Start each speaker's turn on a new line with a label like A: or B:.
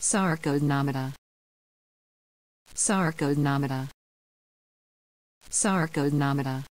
A: Sarcoidomata. Sarcoidomata. Sarcoidomata.